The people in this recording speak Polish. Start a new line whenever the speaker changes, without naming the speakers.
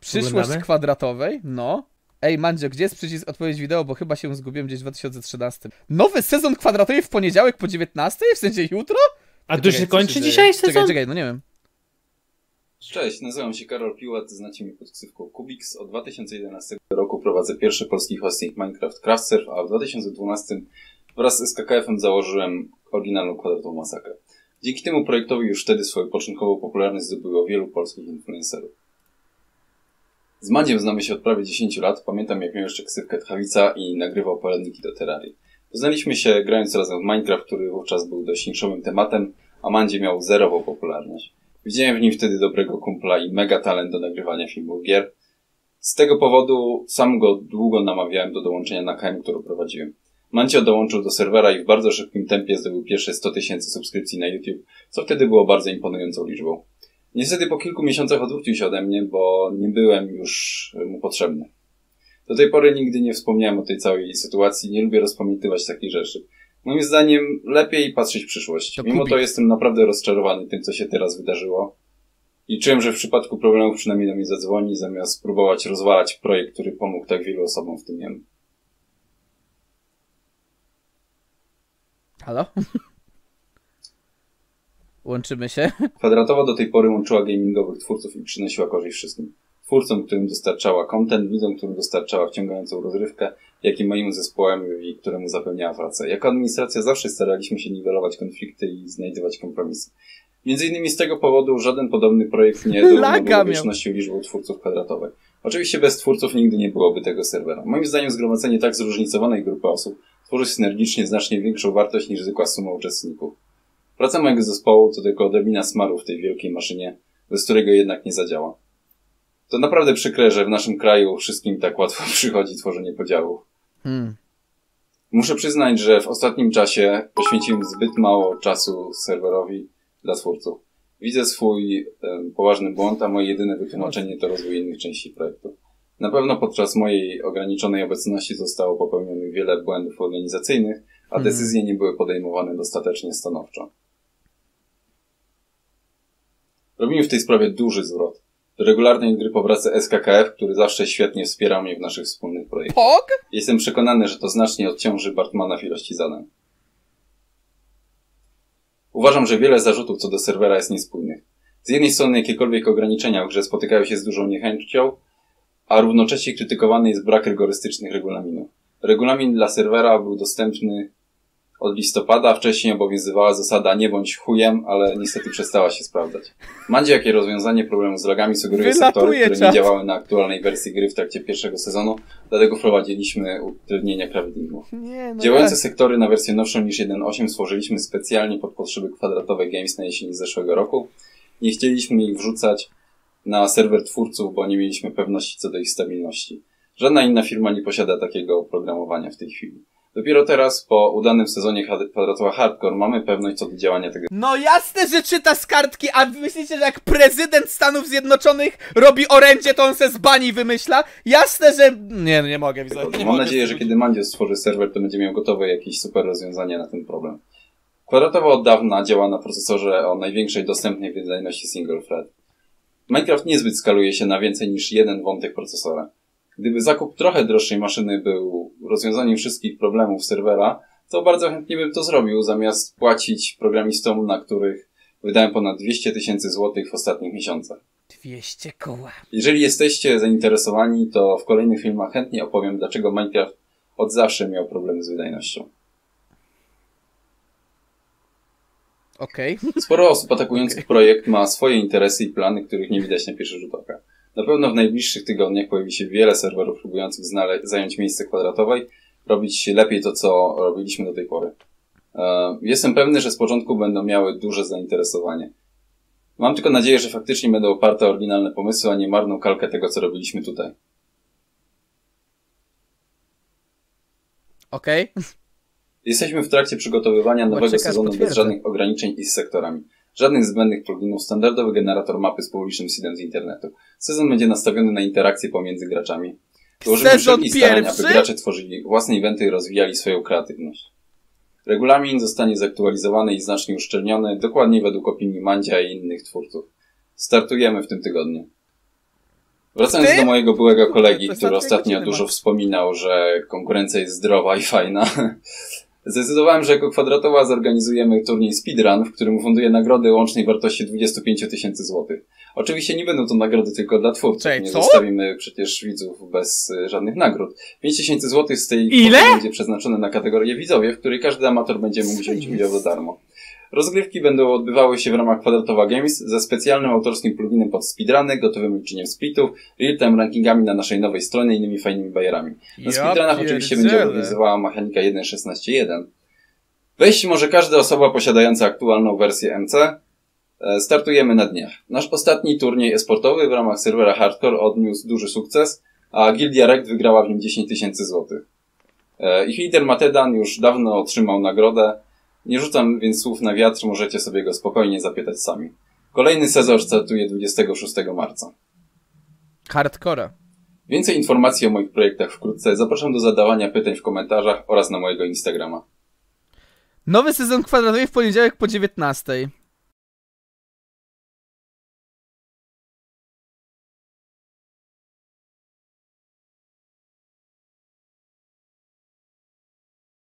Przyszłość
Oglądamy?
kwadratowej? No. Ej, Mandzio, gdzie jest przycisk odpowiedź wideo, bo chyba się zgubiłem gdzieś w 2013. Nowy sezon kwadratowej w poniedziałek po 19? W sensie jutro?
A tu się
Czekaj,
kończy
dzieje?
dzisiaj
Czekaj,
sezon?
czekaj, no nie wiem.
Cześć, nazywam się Karol Piłat, znacie mnie pod ksywką Kubix. Od 2011 roku prowadzę pierwszy polski hosting Minecraft CraftSurf, a w 2012 wraz z SKKF-em założyłem oryginalną kwadratową masakrę. Dzięki temu projektowi już wtedy swoją początkową popularność zdobyło wielu polskich influencerów. Z Mandziem znamy się od prawie 10 lat, pamiętam jak miał jeszcze ksywkę Tchawica i nagrywał poradniki do Terrarii. Poznaliśmy się grając razem w Minecraft, który wówczas był dość niszowym tematem, a Mandzie miał zerową popularność. Widziałem w nim wtedy dobrego kumpla i mega talent do nagrywania filmów gier. Z tego powodu sam go długo namawiałem do dołączenia na KM, którą prowadziłem. Mancio dołączył do serwera i w bardzo szybkim tempie zdobył pierwsze 100 tysięcy subskrypcji na YouTube, co wtedy było bardzo imponującą liczbą. Niestety po kilku miesiącach odwrócił się ode mnie, bo nie byłem już mu potrzebny. Do tej pory nigdy nie wspomniałem o tej całej sytuacji, nie lubię rozpamiętywać takich rzeczy. Moim zdaniem lepiej patrzeć w przyszłość.
To
Mimo
Kubik.
to jestem naprawdę rozczarowany tym, co się teraz wydarzyło. I czułem, że w przypadku problemów przynajmniej do mnie zadzwoni, zamiast próbować rozwalać projekt, który pomógł tak wielu osobom w tym jem.
Halo? Łączymy się.
Kwadratowa do tej pory łączyła gamingowych twórców i przynosiła korzyść wszystkim. Twórcom, którym dostarczała content, widzom, którym dostarczała wciągającą rozrywkę, jak i moim zespołowi, któremu zapewniała pracę. Jako administracja zawsze staraliśmy się niwelować konflikty i znajdywać kompromisy. Między innymi z tego powodu żaden podobny projekt nie dorównał
miał.
wiecznością liczbą twórców kwadratowej. Oczywiście bez twórców nigdy nie byłoby tego serwera. Moim zdaniem zgromadzenie tak zróżnicowanej grupy osób tworzy synergicznie znacznie większą wartość niż zwykła suma uczestników. Praca mojego zespołu to tylko odrobina smaru w tej wielkiej maszynie, bez którego jednak nie zadziała. To naprawdę przykre, że w naszym kraju wszystkim tak łatwo przychodzi tworzenie podziałów.
Hmm.
Muszę przyznać, że w ostatnim czasie poświęciłem zbyt mało czasu serwerowi dla twórców. Widzę swój poważny błąd, a moje jedyne wytłumaczenie to rozwój innych części projektu. Na pewno podczas mojej ograniczonej obecności zostało popełnionych wiele błędów organizacyjnych, a
Mhm.
decyzje nie były podejmowane dostatecznie stanowczo. Robimy w tej sprawie duży zwrot. Do regularnej gry powraca SKKF, który zawsze świetnie wspiera mnie w naszych wspólnych projektach.
Pog?
Jestem przekonany, że to znacznie odciąży Bartmana w ilości zadań. Uważam, że wiele zarzutów co do serwera jest niespójnych. Z jednej strony jakiekolwiek ograniczenia w grze spotykają się z dużą niechęcią, a równocześnie krytykowany jest brak rygorystycznych regulaminów. Regulamin dla serwera był dostępny od listopada, wcześniej obowiązywała zasada nie bądź chujem, ale niestety przestała się sprawdzać. Mandzie jakie rozwiązanie problemu z lagami sugeruje
Wylatuje
sektory, które
czat.
nie działały na aktualnej wersji gry w trakcie pierwszego sezonu, dlatego wprowadziliśmy utrudnienia craftingów.
Nie, no
Działające
jak?
sektory na wersję nowszą niż 1.8 stworzyliśmy specjalnie pod potrzeby kwadratowej Games na jesieni zeszłego roku. Nie chcieliśmy ich wrzucać na serwer twórców, bo nie mieliśmy pewności co do ich stabilności. Żadna inna firma nie posiada takiego oprogramowania w tej chwili. Dopiero teraz, po udanym sezonie kwadratowa Hardcore, mamy pewność co do działania tego
No jasne, że czyta z kartki, a wy myślicie, że jak prezydent Stanów Zjednoczonych robi orędzie, to on se z bani wymyśla? Jasne, że... Nie, nie mogę, widzę.
Mam
mogę
nadzieję, że kiedy Mandio stworzy serwer, to będzie miał gotowe jakieś super rozwiązanie na ten problem. Kwadratowa od dawna działa na procesorze o największej dostępnej wydajności single thread. Minecraft niezbyt skaluje się na więcej niż jeden wątek procesora. Gdyby zakup trochę droższej maszyny był rozwiązaniem wszystkich problemów serwera, to bardzo chętnie bym to zrobił, zamiast płacić programistom, na których wydałem ponad 200 tysięcy złotych w ostatnich miesiącach.
200 koła.
Jeżeli jesteście zainteresowani, to w kolejnych filmach chętnie opowiem, dlaczego Minecraft od zawsze miał problemy z wydajnością.
Okej.
Sporo osób atakujących projekt ma swoje interesy i plany, których nie widać na pierwszy rzut oka. Na pewno w najbliższych tygodniach pojawi się wiele serwerów próbujących znale- zająć miejsce kwadratowej, robić lepiej to, co robiliśmy do tej pory. E, Jestem pewny, że z początku będą miały duże zainteresowanie. Mam tylko nadzieję, że faktycznie będą oparte o oryginalne pomysły, a nie marną kalkę tego, co robiliśmy tutaj.
Okej.
Jesteśmy w trakcie przygotowywania nowego sezonu bez żadnych ograniczeń i z sektorami. Żadnych zbędnych pluginów, standardowy generator mapy z publicznym seedem z internetu. Sezon będzie nastawiony na interakcje pomiędzy graczami. Dołożymy wszelkich starań, aby gracze tworzyli własne eventy i rozwijali swoją kreatywność. Regulamin zostanie zaktualizowany i znacznie uszczelniony, dokładnie według opinii Mandzia i innych twórców. Startujemy w tym tygodniu. Wracając
Ty?
do mojego byłego kolegi, który ostatnio dużo wspominał, że konkurencja jest zdrowa i fajna. Zdecydowałem, że jako kwadratowa zorganizujemy turniej Speedrun, w którym funduję nagrody łącznej wartości 25 tysięcy złotych. Oczywiście nie będą to nagrody tylko dla twórców.
Czekaj,
nie
co?
zostawimy przecież widzów bez y, żadnych nagród. 5 tysięcy złotych z tej
Ile?
będzie przeznaczone na kategorię widzowie, w której każdy amator będzie mógł wziąć udział za darmo. Rozgrywki będą odbywały się w ramach Kwadratowa Games ze specjalnym autorskim pluginem pod speedruny, gotowym liczeniem splitów, real-time rankingami na naszej nowej stronie i innymi fajnymi bajerami. Na
Ja
speedrunach oczywiście będzie obowiązywała mechanika 1.16.1. Wejść może każda osoba posiadająca aktualną wersję MC. E, Startujemy na dniach. Nasz ostatni turniej esportowy w ramach serwera Hardcore odniósł duży sukces, a Gildia Rekt wygrała w nim 10 tysięcy złotych. E, Ich lider Matedan już dawno otrzymał nagrodę. Nie rzucam więc słów na wiatr, możecie sobie go spokojnie zapytać sami. Kolejny sezon startuje 26 marca.
Hardcore.
Więcej informacji o moich projektach wkrótce. Zapraszam do zadawania pytań w komentarzach oraz na mojego Instagrama.
Nowy sezon kwadratowy w poniedziałek po 19.